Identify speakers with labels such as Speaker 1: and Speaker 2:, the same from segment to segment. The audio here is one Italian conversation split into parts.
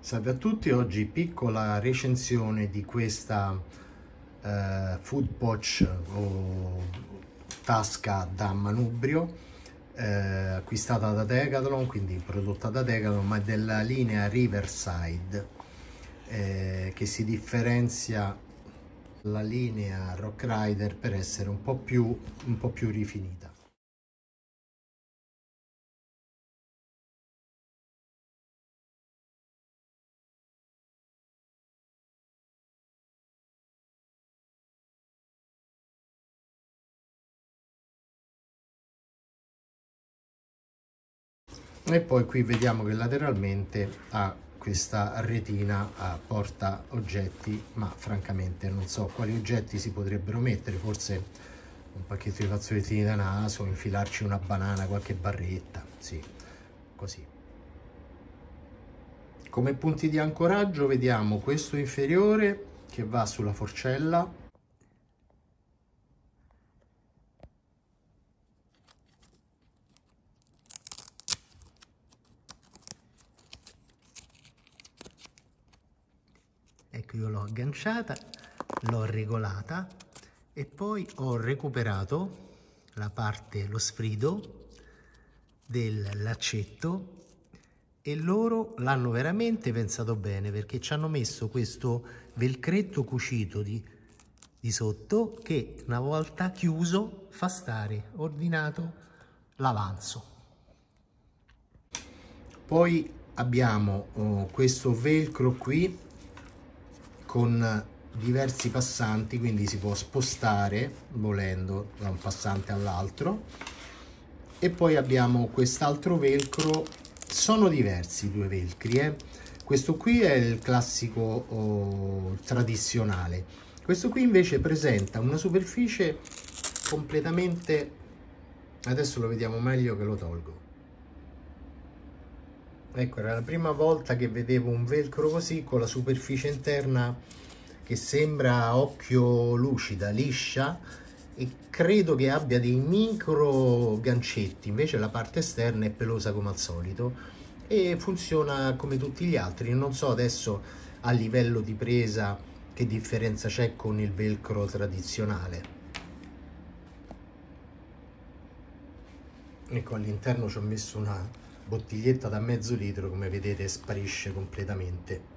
Speaker 1: Salve a tutti, oggi piccola recensione di questa eh, food pouch o tasca da manubrio eh, acquistata da Decathlon, quindi prodotta da Decathlon, ma della linea Riverside eh, che si differenzia dalla linea Rock Rider per essere un po' più, un po più rifinita. E poi qui vediamo che lateralmente ha questa retina a porta oggetti ma francamente non so quali oggetti si potrebbero mettere. Forse un pacchetto di fazzolettini da naso infilarci una banana qualche barretta sì così. Come punti di ancoraggio vediamo questo inferiore che va sulla forcella ecco io l'ho agganciata l'ho regolata e poi ho recuperato la parte lo sfrido del laccetto e loro l'hanno veramente pensato bene perché ci hanno messo questo velcretto cucito di, di sotto che una volta chiuso fa stare ordinato l'avanzo. Poi abbiamo oh, questo velcro qui con diversi passanti quindi si può spostare volendo da un passante all'altro. E poi abbiamo quest'altro velcro. Sono diversi i due velcri eh? questo qui è il classico oh, tradizionale. Questo qui invece presenta una superficie completamente adesso lo vediamo meglio che lo tolgo ecco era la prima volta che vedevo un velcro così con la superficie interna che sembra occhio lucida liscia e credo che abbia dei micro gancetti. Invece la parte esterna è pelosa come al solito e funziona come tutti gli altri. Non so adesso a livello di presa che differenza c'è con il velcro tradizionale. Ecco all'interno ci ho messo una bottiglietta da mezzo litro come vedete sparisce completamente.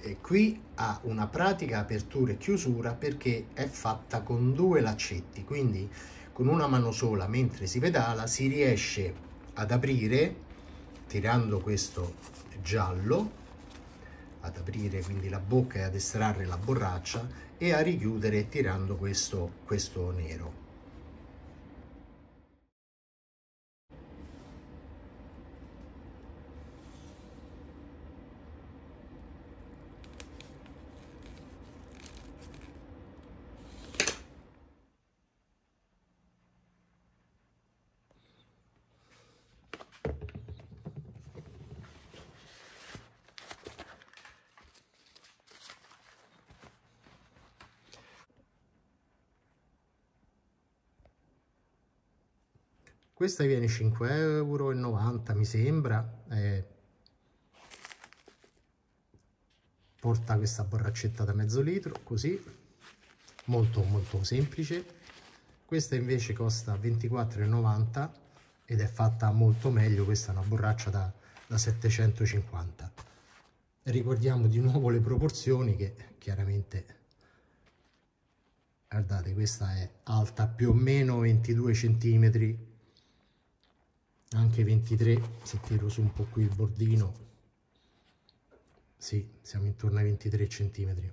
Speaker 1: E qui ha una pratica apertura e chiusura perché è fatta con due laccetti quindi con una mano sola mentre si pedala si riesce ad aprire tirando questo giallo ad aprire quindi la bocca e ad estrarre la borraccia e a richiudere tirando questo, questo nero questa viene 5,90 euro mi sembra eh, porta questa borraccetta da mezzo litro così. Molto molto semplice. Questa invece costa 24,90 ed è fatta molto meglio. Questa è una borraccia da, da 750 ricordiamo di nuovo le proporzioni che chiaramente guardate questa è alta più o meno 22 centimetri anche 23 se tiro su un po' qui il bordino. Sì siamo intorno ai 23 centimetri